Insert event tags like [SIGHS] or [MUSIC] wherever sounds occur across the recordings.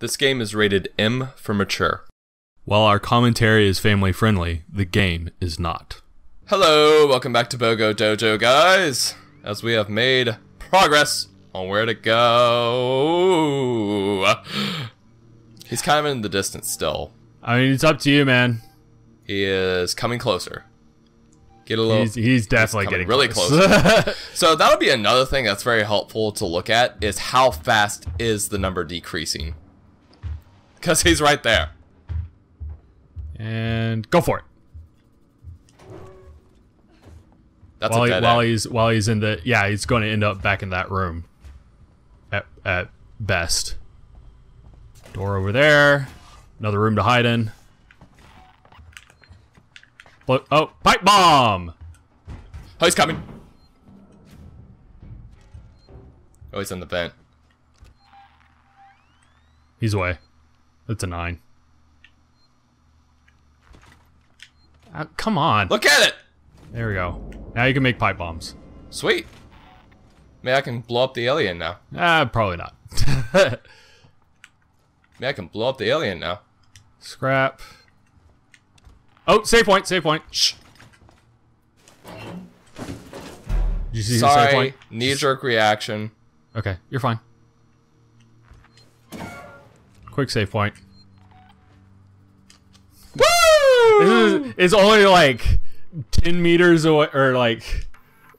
This game is rated M for mature. While our commentary is family friendly, the game is not. Hello, welcome back to BOGO Dojo, guys. As we have made progress on where to go. [GASPS] He's kind of in the distance still. I mean, it's up to you, man. He is coming closer. Get a little. He's, he's definitely coming getting really close. [LAUGHS] So that'll be another thing that's very helpful to look at is how fast is the number decreasing? Because he's right there. and go for it. That's while, a he, while he's while he's in the yeah, he's going to end up back in that room. At at best. Door over there. Another room to hide in. Blo- oh, pipe bomb. Oh, he's coming. Oh, he's in the vent. He's away. That's a nine. Uh, come on. Look at it! There we go. Now you can make pipe bombs. Sweet. Maybe I can blow up the alien now. Ah, probably not. [LAUGHS] Maybe I can blow up the alien now. Scrap. Oh, save point, save point. Shh. Did you see Sorry. point? Knee jerk reaction. Okay, you're fine. Quick save point. Woo! [LAUGHS] This is, it's only like 10 meters away, or like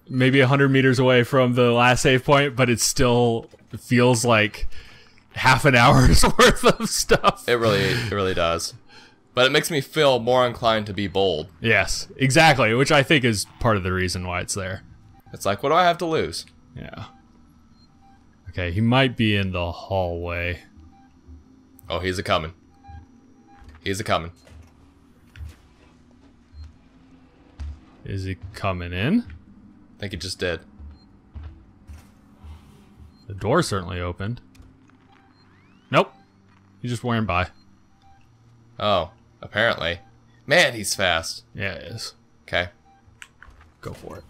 maybe 100 meters away from the last save point, but it still feels like half an [LAUGHS] hour's [LAUGHS] worth of stuff. It really, it really does. But it makes me feel more inclined to be bold. Yes, exactly, which I think is part of the reason why it's there. It's like, what do I have to lose? Yeah. Okay, he might be in the hallway. Oh, he's a coming. He's a coming. Is he coming in? I think he just did. The door certainly opened. Nope. He's just wearing by. Oh, apparently. Man, he's fast. Yeah, it is. Okay. Go for it.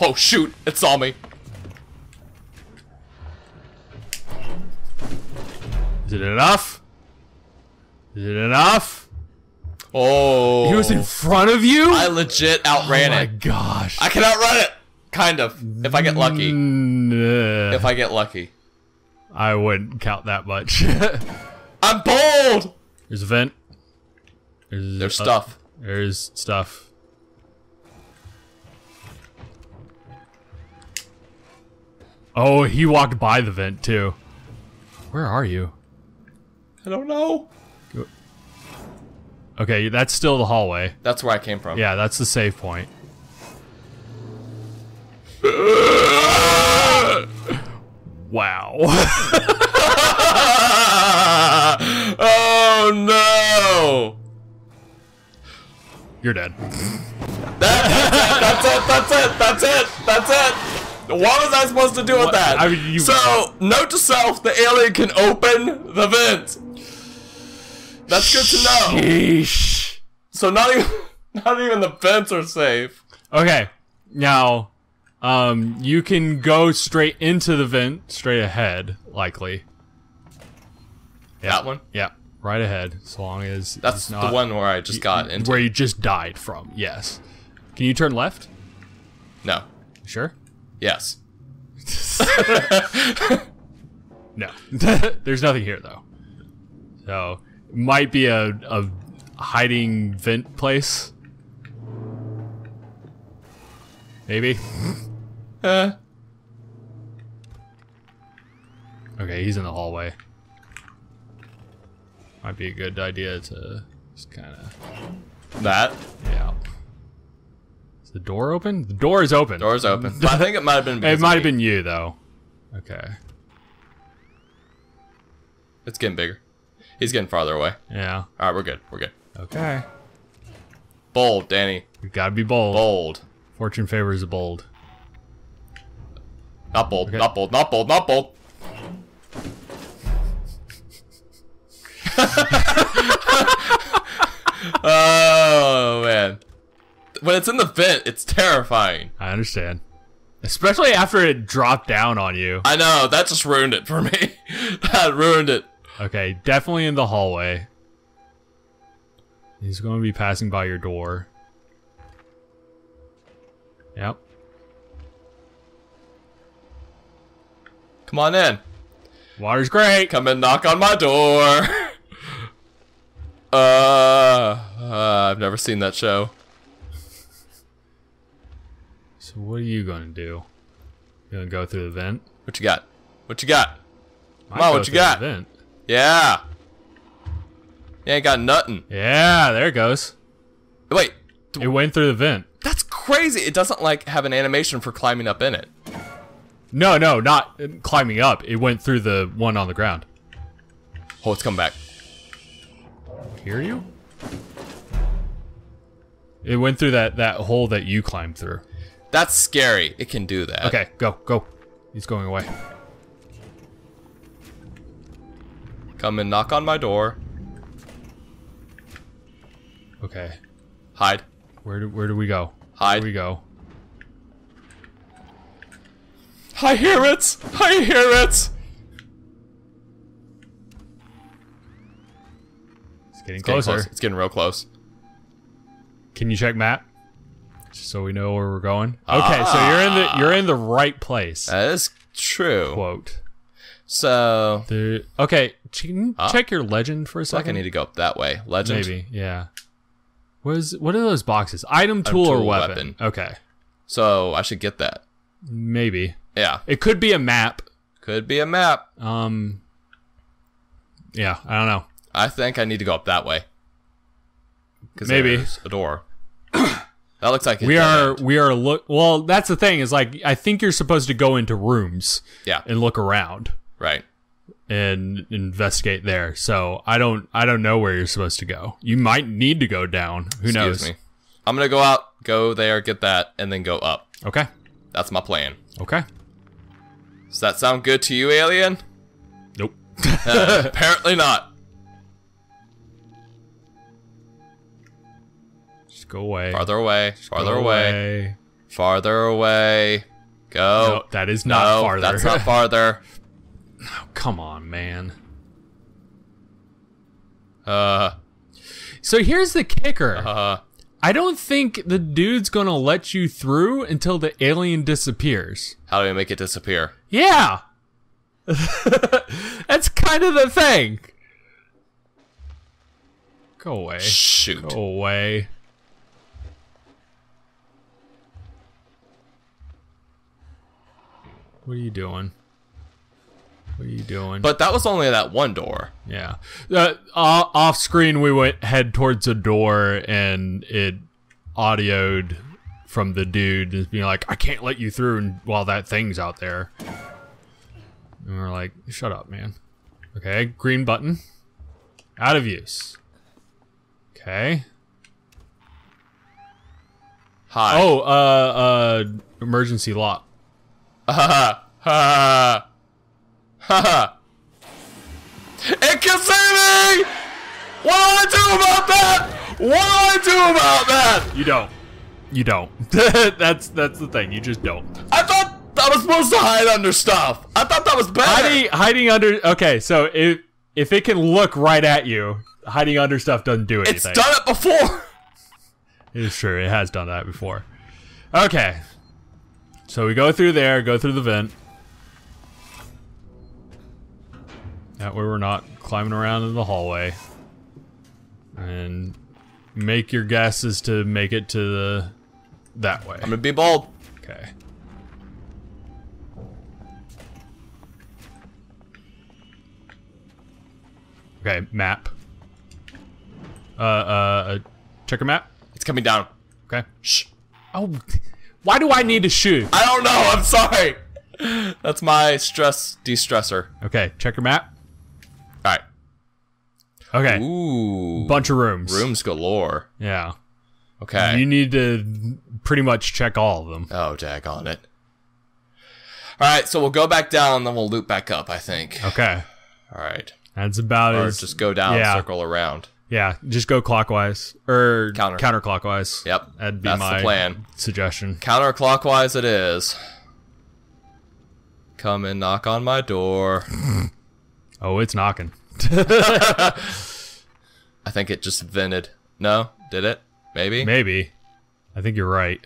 Oh, shoot! It saw me. Is it enough? Is it enough? Oh. He was in front of you? I legit outran oh my it. gosh. I can outrun it! Kind of. If I get lucky. Mm, If I get lucky. I wouldn't count that much. [LAUGHS] I'm bold! There's a vent. There's, There's stuff. There's stuff. Oh, he walked by the vent too. Where are you? I don't know. Okay, that's still the hallway. That's where I came from. Yeah, that's the save point. wow. [LAUGHS] oh no! You're dead. That's it, that's it, that's it, that's it! What was I supposed to do with that? I mean, you- So, note to self, the alien can open the vent. That's good to know. Sheesh. So not even [LAUGHS] not even the vents are safe. Okay, now, um, you can go straight into the vent, straight ahead, likely. That one? Yeah, right ahead, as long as That's not- the one where I just got into. where you just died from. Yes. Can you turn left? No. Sure. Yes. [LAUGHS] No. [LAUGHS] There's nothing here though. So it might be a a hiding vent place. Maybe. Uh, Okay, he's in the hallway. Might be a good idea to just kind of that. yeah. Is the door open? The door is open. Door's open. [LAUGHS] I think it might have been. It might have been you though. Okay. It's getting bigger. He's getting farther away. Yeah. All right, we're good. We're good. Okay. Bold, Danny. You gotta be bold. Bold. Fortune favors the bold. Not bold. Okay. Not bold. Not bold. Not bold. [LAUGHS] [LAUGHS] oh man. When it's in the vent, it's terrifying. I understand. Especially after it dropped down on you. I know, that just ruined it for me. [LAUGHS] that ruined it. Okay, definitely in the hallway. He's going to be passing by your door. Yep. Come on in. Water's great. Come and knock on my door. [LAUGHS] uh, uh, I've never seen that show. So what are you going to do? You to go through the vent? What you got? What you got? Might on, what you got? vent. Yeah. You ain't got nothing. Yeah, there it goes. Wait, It went through the vent. that's crazy. It doesn't like have an animation for climbing up in it. No, no, not climbing up. It went through the one on the ground. Oh, it's come back. Hear you? It went through that that hole that you climbed through. That's scary. It can do that. Okay, go, go. He's going away. Come and knock on my door. Okay. Hide. Where do where do we go? Hide. Where do we go? I hear it. I hear it. It's getting Getting closer. close. It's getting real close. Can you check map? So we know where we're going. Okay, so you're in the you're in the right place. That is true. Quote. So, okay, Ah. check your legend for a I think I second. need to go up that way. Legend. Maybe, yeah. What is what are those boxes? Item, tool, or tool, weapon? weapon. Okay, So I should get that. maybe Yeah. it could be a map. Could be a map. Um, yeah, I don't know. I think I need to go up that way. Maybe. there's a door. That looks like We are we are look. Well, that's the thing is like I think you're supposed to go into rooms Yeah. and look around Right. and investigate there. So I don't I don't know where you're supposed to go. You might need to go down. Who Excuse knows? me. I'm gonna go out, go there, get that, and then go up. Okay, That's my plan. okay. Does that sound good to you, alien? Nope. Uh, [LAUGHS] apparently not. Just go away. Farther away. Farther Go away. Farther away. Go. No, that is not no, farther. that's not farther. [LAUGHS] Come on, man. Uh, So here's the kicker. uh, I don't think the dude's gonna let you through until the alien disappears. how do we make it disappear? Yeah. [LAUGHS] That's kind of the thing. Go away. Shoot. Go away. What are you doing? What are you doing? But that was only that one door. Yeah. Uh, off screen, we went head towards a door, and it audioed from the dude just being like, "I can't let you through and- while that thing's out there." And we're like, "Shut up, man." Okay, green button, out of use. Okay. Hi. Oh, uh, uh, emergency lock. Ha ha ha ha. It can see me! What do I do about that? What do I do about that? You don't. You don't. [LAUGHS] that's that's the thing. You just don't. I thought I was supposed to hide under stuff. I thought that was better. hiding hiding under okay so if if it can look right at you hiding under stuff doesn't do anything. it's done it before. it's true it has done that before okay so we go through there go through the vent that way we're not climbing around in the hallway and make your guesses to make it to the that way I'm gonna be bold. okay Okay, map. Uh, uh, check a map. It's coming down. Okay. Shh. Oh, [LAUGHS] why do I need to shoot? I don't know. I'm sorry. That's my stress de-stressor. Okay, check your map. All right. Okay, Ooh. bunch of rooms. Rooms galore. Yeah. Okay. You need to pretty much check all of them. oh, dag on it. All right. So we'll go back down, then we'll loop back up. I think. Okay, All right. that's about it. Or as just go down, yeah. circle around. Yeah. Just go clockwise or Counter. counterclockwise. Yep. That'd be That's my the plan. suggestion. Counterclockwise it is. come and knock on my door. [LAUGHS] Oh, it's knocking. [LAUGHS] I think it just vented. No, did it? Maybe. Maybe. I think you're right.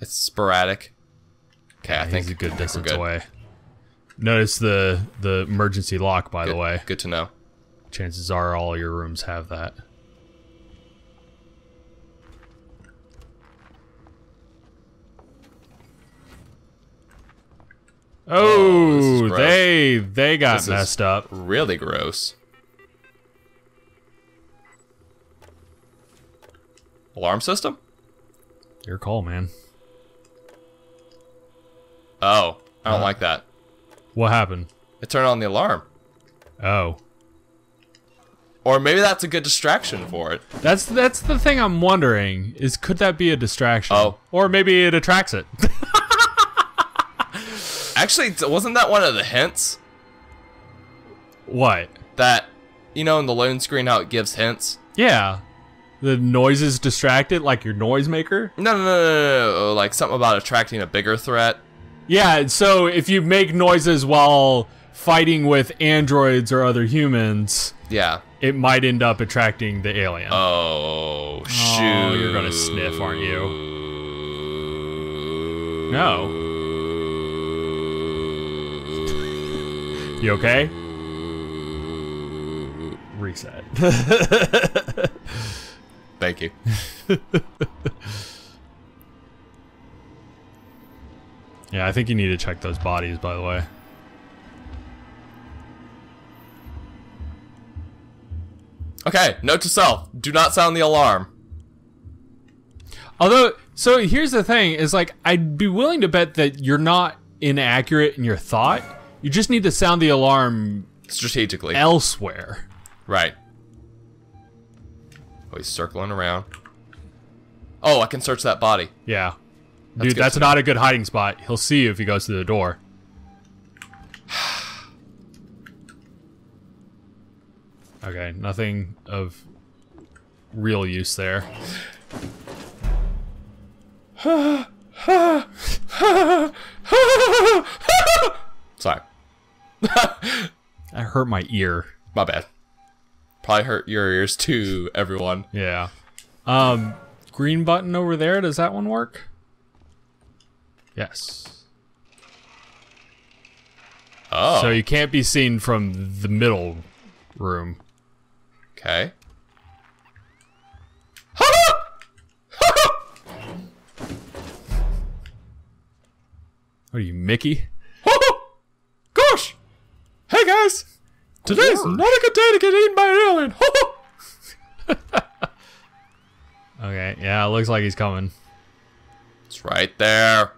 It's sporadic. Okay, I think He's a good I distance good. away. Notice the the emergency lock, by Good, the way. good to know. Chances are all your rooms have that. Oh, Oh, they they got This messed up. Really gross. Alarm system? Your call, man. Oh, I don't Uh. like that. What happened? It turned on the alarm. Oh, Or maybe that's a good distraction for it. that's that's the thing I'm wondering is could that be a distraction? Oh. or maybe it attracts it. [LAUGHS] Actually, wasn't that one of the hints? what? That, you know, in the loan screen, how it gives hints? Yeah, the noises distract it, like your noisemaker. No, no, no, no, no, no. Like something about attracting a bigger threat. Yeah, so if you make noises while fighting with androids or other humans, Yeah. It might end up attracting the alien. Oh, shoot. you're gonna sniff, aren't you? No. [LAUGHS] You okay? Reset. [LAUGHS] Thank you. [LAUGHS] yeah, I think you need to check those bodies, by the way. Okay, note to self: do not sound the alarm. Although, so here's the thing: is like I'd be willing to bet that you're not inaccurate in your thought. You just need to sound the alarm Strategically, elsewhere. right? Oh, he's circling around. Oh, I can search that body. Yeah, That's dude, that's not a good hiding spot. He'll see you if he goes to the door. [SIGHS] [SIGHS] [SIGHS] okay, nothing of real use there. Sorry, [LAUGHS] I hurt my ear. my bad. Probably hurt your ears too, everyone. Yeah. Um, green button over there. Does that one work? Yes. Oh, So you can't be seen from the middle room. Okay. What are you, Mickey? Gosh! Hey guys! Today's Gorge. not a good day to get eaten by an alien! Okay, yeah, it looks like he's coming. it's right there.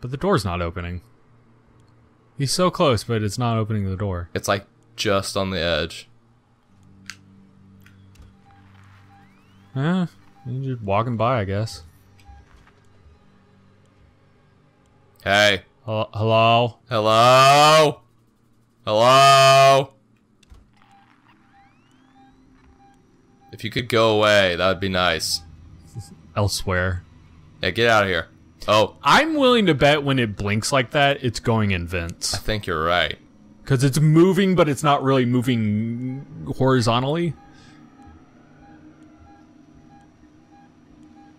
But the door's not opening. He's so close, but it's not opening the door. It's like just on the edge. Yeah, just walking by, I guess. Hey. Hel- Hello? Hello? Hello? If you could go away, that would be nice. Elsewhere. Yeah, get out of here. Oh, I'm willing to bet when it blinks like that, it's going in vents. I think you're right. Because it's moving, but it's not really moving horizontally.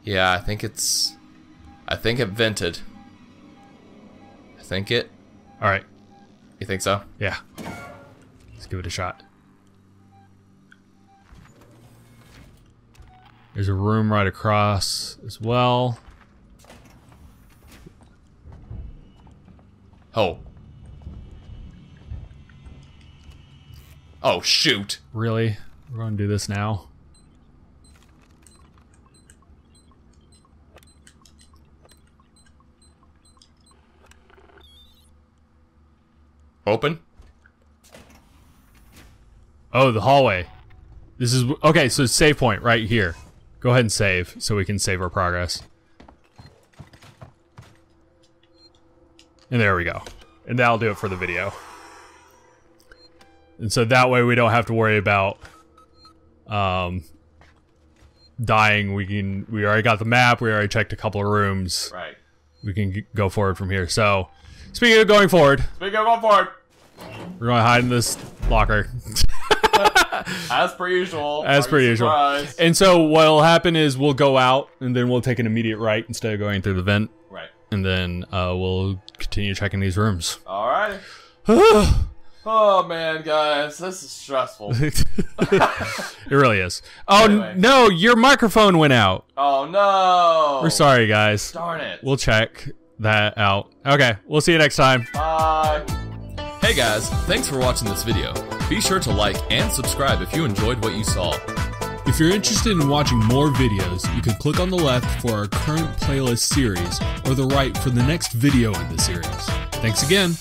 Yeah, I think it's. I think it vented. I think it. Alright, You think so? yeah. Let's give it a shot. There's a room right across as well. Oh. Oh, shoot. Really? We're going to do this now? Open? Oh, the hallway. This is okay. So save point right here. Go ahead and save so we can save our progress. And there we go. And that'll do it for the video. And so that way we don't have to worry about um dying. We can we already got the map. We already checked a couple of rooms Right. we can g- go forward from here. So Speaking of going forward, Speaking of going forward, we're going to hide in this locker. [LAUGHS] as per usual. [LAUGHS] As per usual. surprised? And so what'll happen is we'll go out and then we'll take an immediate right instead of going through the vent. Right. And then uh, we'll continue checking these rooms. Alright. [SIGHS] Oh man, guys, this is stressful. [LAUGHS] It really is. Oh Anyway. no, your microphone went out. oh no. We're sorry, guys. Darn it. We'll check that out. Okay, we'll see you next time. Bye. Hey guys, thanks for watching this video. Be sure to like and subscribe if you enjoyed what you saw. If you're interested in watching more videos, you can click on the left for our current playlist series or the right for the next video in the series. Thanks again.